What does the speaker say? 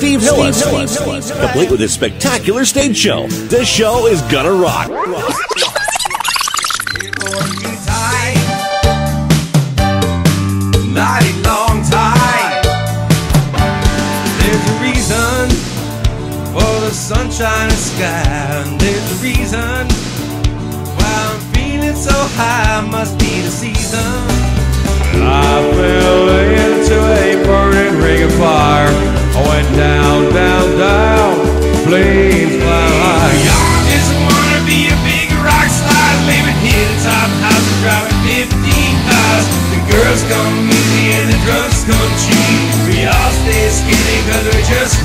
Steve Hillis, complete with his spectacular stage show. This show is gonna rock. Mighty long time. There's a reason for the sunshine and sky. And there's a reason why I'm feeling so high. Must be the season. Girls come easy and the drugs come cheap. We all stay skinny cause we're just